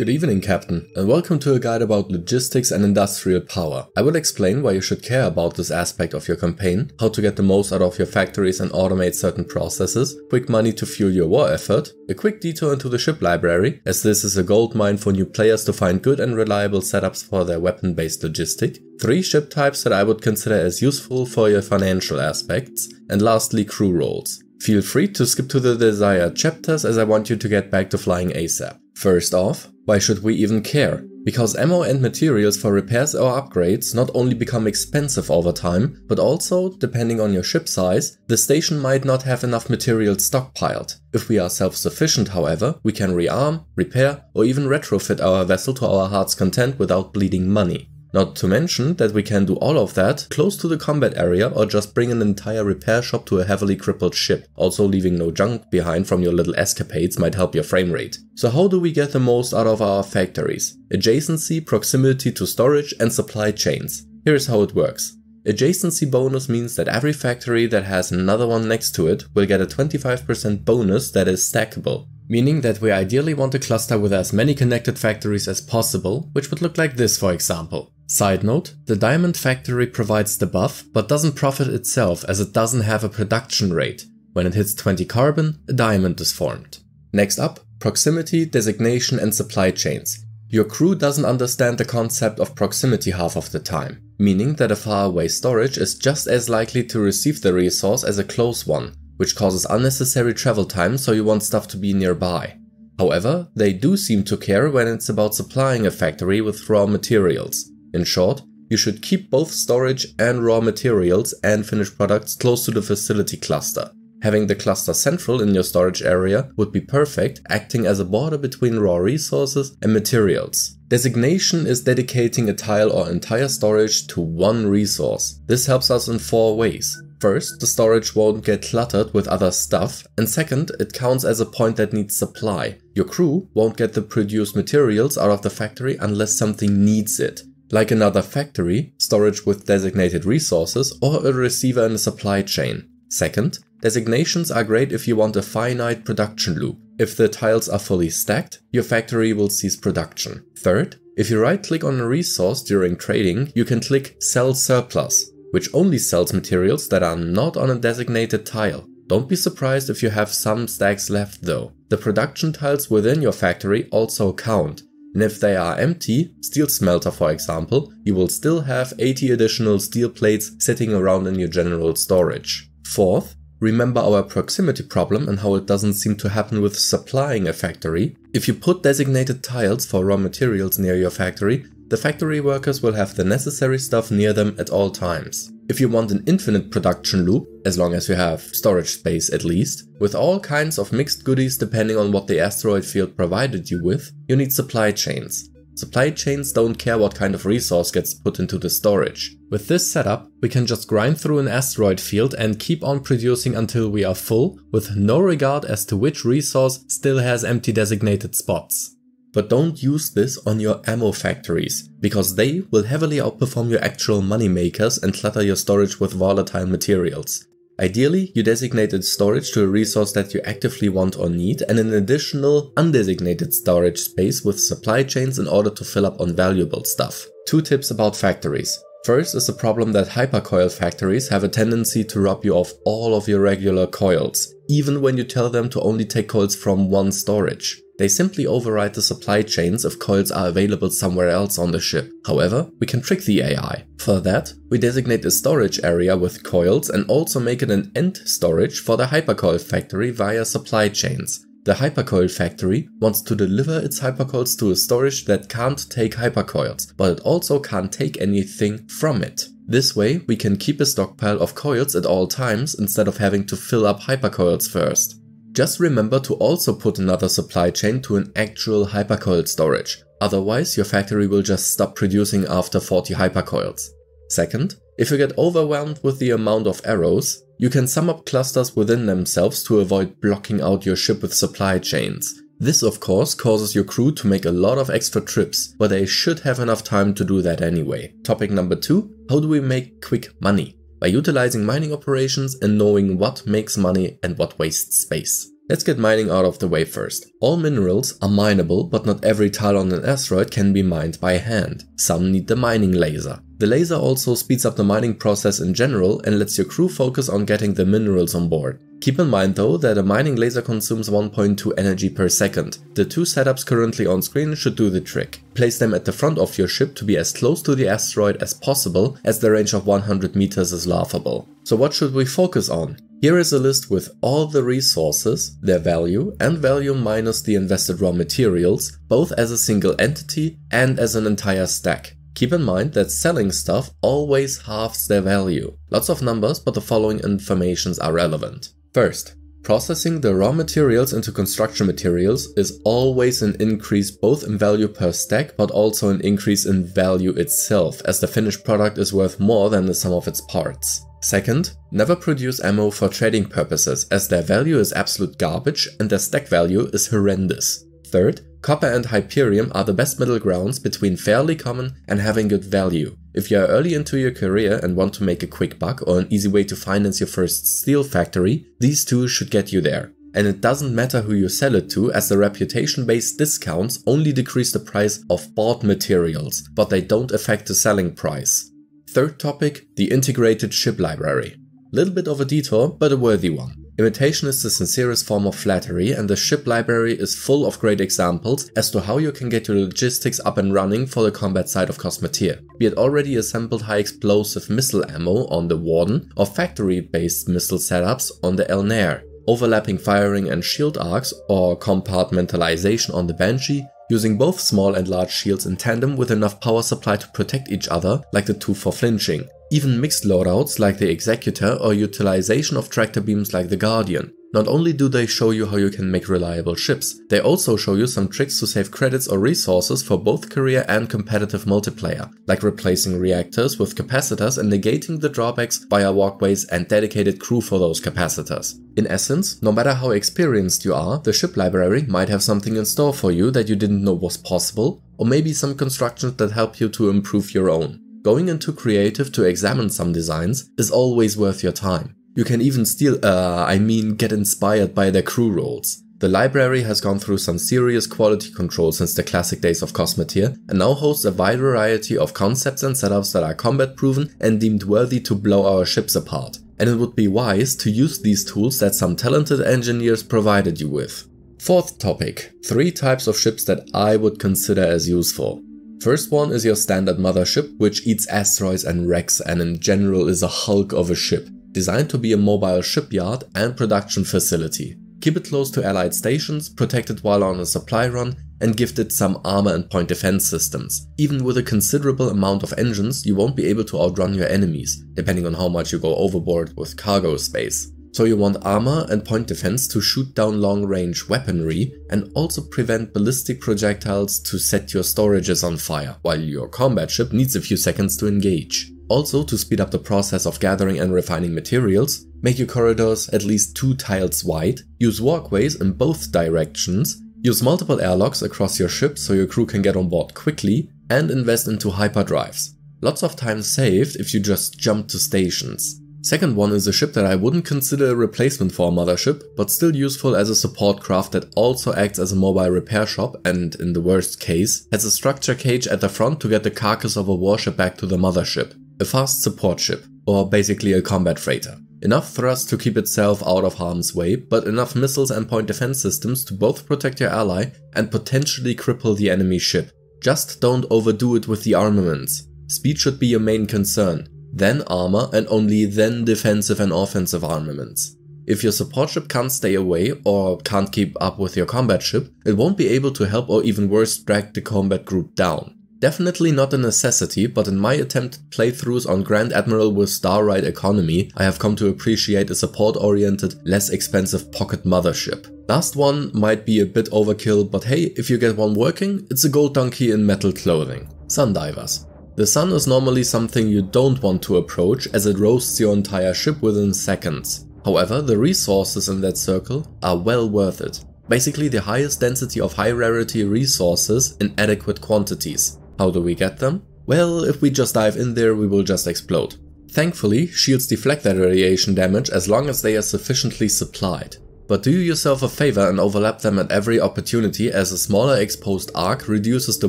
Good evening, Captain, and welcome to a guide about logistics and industrial power. I will explain why you should care about this aspect of your campaign, how to get the most out of your factories and automate certain processes, quick money to fuel your war effort, a quick detour into the ship library, as this is a goldmine for new players to find good and reliable setups for their weapon-based logistic, three ship types that I would consider as useful for your financial aspects, and lastly crew roles. Feel free to skip to the desired chapters as I want you to get back to flying ASAP. First off, why should we even care? Because ammo and materials for repairs or upgrades not only become expensive over time, but also, depending on your ship size, the station might not have enough materials stockpiled. If we are self-sufficient however, we can rearm, repair or even retrofit our vessel to our heart's content without bleeding money. Not to mention that we can do all of that close to the combat area or just bring an entire repair shop to a heavily crippled ship. Also leaving no junk behind from your little escapades might help your frame rate. So how do we get the most out of our factories? Adjacency, proximity to storage and supply chains. Here's how it works. Adjacency bonus means that every factory that has another one next to it will get a 25% bonus that is stackable meaning that we ideally want a cluster with as many connected factories as possible, which would look like this for example. Side note, the diamond factory provides the buff, but doesn't profit itself as it doesn't have a production rate. When it hits 20 carbon, a diamond is formed. Next up, proximity, designation and supply chains. Your crew doesn't understand the concept of proximity half of the time, meaning that a faraway storage is just as likely to receive the resource as a close one, which causes unnecessary travel time so you want stuff to be nearby. However, they do seem to care when it's about supplying a factory with raw materials. In short, you should keep both storage and raw materials and finished products close to the facility cluster. Having the cluster central in your storage area would be perfect, acting as a border between raw resources and materials. Designation is dedicating a tile or entire storage to one resource. This helps us in four ways. First, the storage won't get cluttered with other stuff, and second, it counts as a point that needs supply. Your crew won't get the produced materials out of the factory unless something needs it. Like another factory, storage with designated resources, or a receiver in a supply chain. Second, designations are great if you want a finite production loop. If the tiles are fully stacked, your factory will cease production. Third, if you right click on a resource during trading, you can click Sell Surplus which only sells materials that are not on a designated tile. Don't be surprised if you have some stacks left though. The production tiles within your factory also count, and if they are empty, steel smelter for example, you will still have 80 additional steel plates sitting around in your general storage. Fourth, remember our proximity problem and how it doesn't seem to happen with supplying a factory. If you put designated tiles for raw materials near your factory, the factory workers will have the necessary stuff near them at all times. If you want an infinite production loop, as long as you have storage space at least, with all kinds of mixed goodies depending on what the asteroid field provided you with, you need supply chains. Supply chains don't care what kind of resource gets put into the storage. With this setup, we can just grind through an asteroid field and keep on producing until we are full, with no regard as to which resource still has empty designated spots. But don't use this on your ammo factories, because they will heavily outperform your actual money makers and clutter your storage with volatile materials. Ideally, you designated storage to a resource that you actively want or need and an additional undesignated storage space with supply chains in order to fill up on valuable stuff. Two tips about factories. First is the problem that hypercoil factories have a tendency to rob you of all of your regular coils, even when you tell them to only take coils from one storage. They simply override the supply chains if coils are available somewhere else on the ship. However, we can trick the AI. For that, we designate a storage area with coils and also make it an end storage for the hypercoil factory via supply chains. The hypercoil factory wants to deliver its hypercoils to a storage that can't take hypercoils, but it also can't take anything from it. This way, we can keep a stockpile of coils at all times instead of having to fill up hypercoils first. Just remember to also put another supply chain to an actual hypercoil storage, otherwise your factory will just stop producing after 40 hypercoils. Second, if you get overwhelmed with the amount of arrows, you can sum up clusters within themselves to avoid blocking out your ship with supply chains. This of course causes your crew to make a lot of extra trips, but they should have enough time to do that anyway. Topic number 2. How do we make quick money? By utilizing mining operations and knowing what makes money and what wastes space. Let's get mining out of the way first. All minerals are mineable, but not every tile on an asteroid can be mined by hand. Some need the mining laser. The laser also speeds up the mining process in general and lets your crew focus on getting the minerals on board. Keep in mind though that a mining laser consumes 1.2 energy per second. The two setups currently on screen should do the trick. Place them at the front of your ship to be as close to the asteroid as possible as the range of 100 meters is laughable. So what should we focus on? Here is a list with all the resources, their value and value minus the invested raw materials, both as a single entity and as an entire stack. Keep in mind that selling stuff always halves their value. Lots of numbers, but the following informations are relevant. First, processing the raw materials into construction materials is always an increase both in value per stack, but also an increase in value itself, as the finished product is worth more than the sum of its parts. Second, never produce ammo for trading purposes, as their value is absolute garbage and their stack value is horrendous. Third, Copper and Hyperium are the best middle grounds between fairly common and having good value. If you are early into your career and want to make a quick buck or an easy way to finance your first steel factory, these two should get you there. And it doesn't matter who you sell it to as the reputation based discounts only decrease the price of bought materials, but they don't affect the selling price. Third topic, the integrated ship library. Little bit of a detour, but a worthy one. Imitation is the sincerest form of flattery and the ship library is full of great examples as to how you can get your logistics up and running for the combat side of Cosmoteer. Be it already assembled high explosive missile ammo on the Warden or factory based missile setups on the Elnair, overlapping firing and shield arcs or compartmentalization on the Banshee, using both small and large shields in tandem with enough power supply to protect each other like the two for flinching, even mixed loadouts like the Executor or utilization of tractor beams like the Guardian. Not only do they show you how you can make reliable ships, they also show you some tricks to save credits or resources for both career and competitive multiplayer, like replacing reactors with capacitors and negating the drawbacks via walkways and dedicated crew for those capacitors. In essence, no matter how experienced you are, the ship library might have something in store for you that you didn't know was possible, or maybe some constructions that help you to improve your own. Going into creative to examine some designs is always worth your time. You can even steal, uh, I mean get inspired by their crew roles. The library has gone through some serious quality control since the classic days of Cosmoteer and now hosts a wide variety of concepts and setups that are combat proven and deemed worthy to blow our ships apart. And it would be wise to use these tools that some talented engineers provided you with. Fourth topic, three types of ships that I would consider as useful. First one is your standard mothership, which eats asteroids and wrecks and in general is a hulk of a ship, designed to be a mobile shipyard and production facility. Keep it close to allied stations, protect it while on a supply run, and gift it some armor and point defense systems. Even with a considerable amount of engines, you won't be able to outrun your enemies, depending on how much you go overboard with cargo space. So you want armor and point defense to shoot down long range weaponry and also prevent ballistic projectiles to set your storages on fire, while your combat ship needs a few seconds to engage. Also, to speed up the process of gathering and refining materials, make your corridors at least two tiles wide, use walkways in both directions, use multiple airlocks across your ship so your crew can get on board quickly, and invest into hyperdrives. Lots of time saved if you just jump to stations. Second one is a ship that I wouldn't consider a replacement for a mothership, but still useful as a support craft that also acts as a mobile repair shop and, in the worst case, has a structure cage at the front to get the carcass of a warship back to the mothership. A fast support ship, or basically a combat freighter. Enough thrust to keep itself out of harm's way, but enough missiles and point defense systems to both protect your ally and potentially cripple the enemy ship. Just don't overdo it with the armaments. Speed should be your main concern, then armor, and only then defensive and offensive armaments. If your support ship can't stay away or can't keep up with your combat ship, it won't be able to help or even worse drag the combat group down. Definitely not a necessity, but in my attempted playthroughs on Grand Admiral with Starride Economy, I have come to appreciate a support-oriented, less expensive pocket mothership. Last one might be a bit overkill, but hey, if you get one working, it's a gold donkey in metal clothing. Sundivers. The sun is normally something you don't want to approach as it roasts your entire ship within seconds. However, the resources in that circle are well worth it. Basically the highest density of high rarity resources in adequate quantities. How do we get them? Well, if we just dive in there we will just explode. Thankfully, shields deflect that radiation damage as long as they are sufficiently supplied. but do yourself a favor and overlap them at every opportunity as a smaller exposed arc reduces the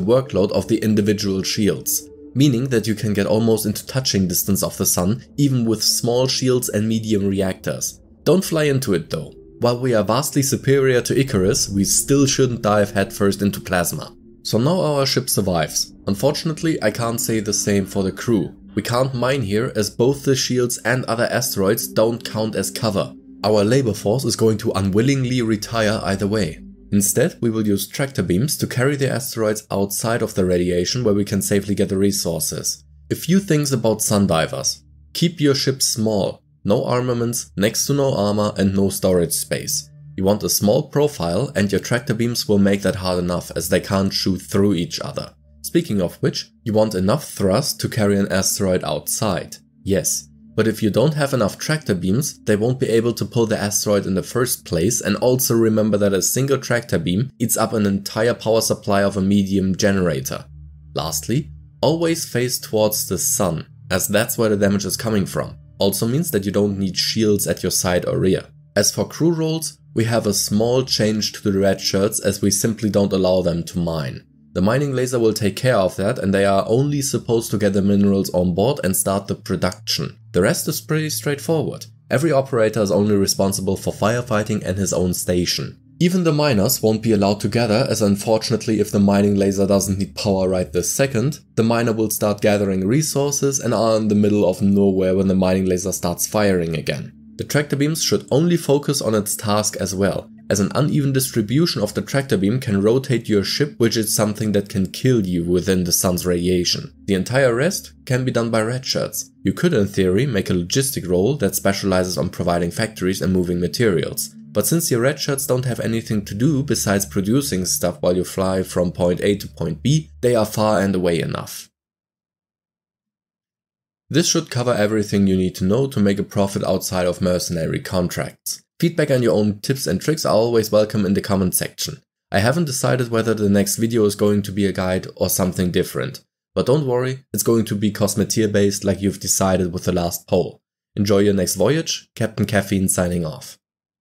workload of the individual shields, meaning that you can get almost into touching distance of the sun even with small shields and medium reactors. Don't fly into it though. While we are vastly superior to Icarus, we still shouldn't dive headfirst into plasma. So now our ship survives. Unfortunately, I can't say the same for the crew. We can't mine here as both the shields and other asteroids don't count as cover. Our labor force is going to unwillingly retire either way. Instead, we will use tractor beams to carry the asteroids outside of the radiation where we can safely get the resources. A few things about Sundivers. Keep your ship small. No armaments, next to no armor and no storage space. You want a small profile and your tractor beams will make that hard enough as they can't shoot through each other. Speaking of which, you want enough thrust to carry an asteroid outside. Yes, but if you don't have enough tractor beams, they won't be able to pull the asteroid in the first place and also remember that a single tractor beam eats up an entire power supply of a medium generator. Lastly, always face towards the sun, as that's where the damage is coming from. Also means that you don't need shields at your side or rear. As for crew roles, we have a small change to the red shirts as we simply don't allow them to mine. The mining laser will take care of that and they are only supposed to get the minerals on board and start the production. The rest is pretty straightforward. Every operator is only responsible for firefighting and his own station. Even the miners won't be allowed to gather as unfortunately if the mining laser doesn't need power right this second, the miner will start gathering resources and are in the middle of nowhere when the mining laser starts firing again. The tractor beams should only focus on its task as well, as an uneven distribution of the tractor beam can rotate your ship which is something that can kill you within the sun's radiation. The entire rest can be done by red shirts. You could in theory make a logistic role that specializes on providing factories and moving materials. But since your red shirts don't have anything to do besides producing stuff while you fly from point A to point B, they are far and away enough. This should cover everything you need to know to make a profit outside of mercenary contracts. Feedback and your own tips and tricks are always welcome in the comment section. I haven't decided whether the next video is going to be a guide or something different, but don't worry, it's going to be Cosmoteer based like you've decided with the last poll. Enjoy your next voyage, Captain Caffeine signing off.